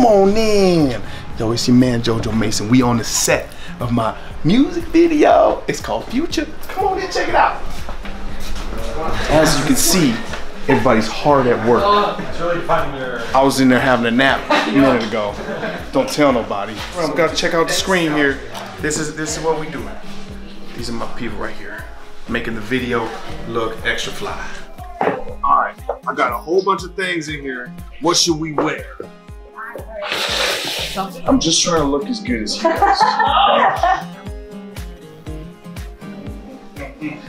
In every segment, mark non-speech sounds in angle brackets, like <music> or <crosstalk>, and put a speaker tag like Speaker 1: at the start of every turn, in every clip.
Speaker 1: Come on in. Yo, it's your man Jojo Mason. We on the set of my music video. It's called Future. Come on in, check it out. As you can see, everybody's hard at work. I was in there having a nap a minute ago. Don't tell nobody. I'm gonna check out the screen here. This is this is what we doing. These are my people right here, making the video look extra fly. All right, I got a whole bunch of things in here. What should we wear? I'm just trying to look as good as you guys.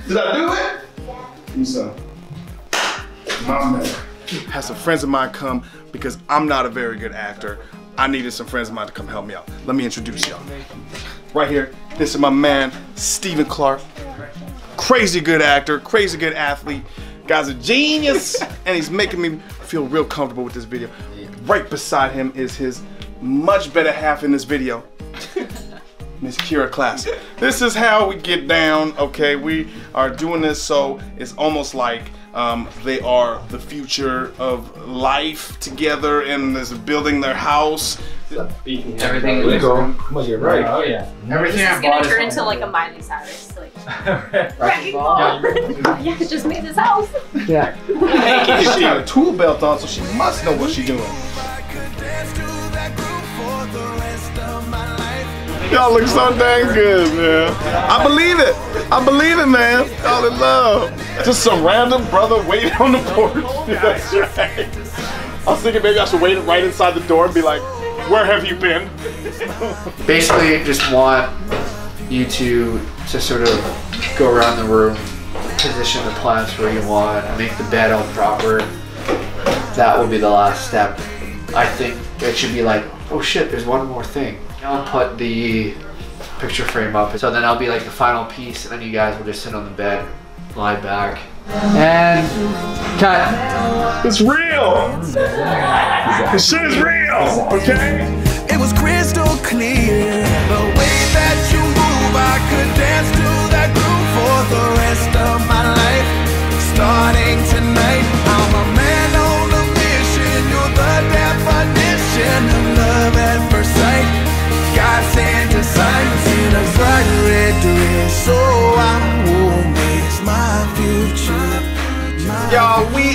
Speaker 1: Did I do it? Do some. My man. Had some friends of mine come because I'm not a very good actor. I needed some friends of mine to come help me out. Let me introduce y'all. Right here, this is my man, Stephen Clark. Crazy good actor, crazy good athlete. Guy's a genius, <laughs> and he's making me feel real comfortable with this video. Right beside him is his much better half in this video, <laughs> Miss Kira Classic. This is how we get down, okay? We are doing this so it's almost like um, they are the future of life together and is building their house.
Speaker 2: Everything
Speaker 3: There
Speaker 2: is.
Speaker 3: Come on, you're right.
Speaker 2: Oh yeah.
Speaker 3: Everything
Speaker 4: This
Speaker 3: I
Speaker 4: is gonna turn
Speaker 3: is
Speaker 4: into like a Miley Cyrus. Like, <laughs>
Speaker 2: Right.
Speaker 4: wrecking <laughs> ball. yeah, just made this house.
Speaker 3: Yeah.
Speaker 1: She got a tool belt on, so she must know what she's doing. Y'all look so dang good, man. I believe it. I believe it, man. Y'all in love. Just some random brother waiting on the porch. <laughs> That's right. I was thinking maybe I should wait right inside the door and be like, where have you been?
Speaker 3: Basically, just want you to to sort of go around the room, position the plants where you want, make the bed all proper. That will be the last step. I think it should be like, oh shit, there's one more thing. I'll put the picture frame up. So then I'll be like the final piece, and then you guys will just sit on the bed, lie back, and cut.
Speaker 1: It's real. This shit is real, okay?
Speaker 5: It was crystal clear.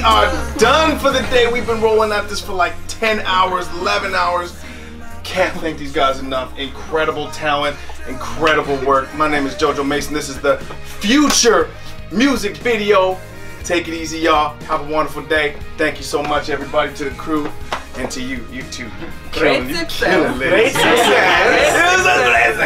Speaker 1: Are done for the day. We've been rolling at this for like 10 hours, 11 hours. Can't thank these guys enough. Incredible talent, incredible work. My name is JoJo Mason. This is the future music video. Take it easy, y'all. Have a wonderful day. Thank you so much, everybody, to the crew and to you, you too.
Speaker 4: Great
Speaker 1: Killing- you
Speaker 4: success.
Speaker 1: killing, ladies. Great success.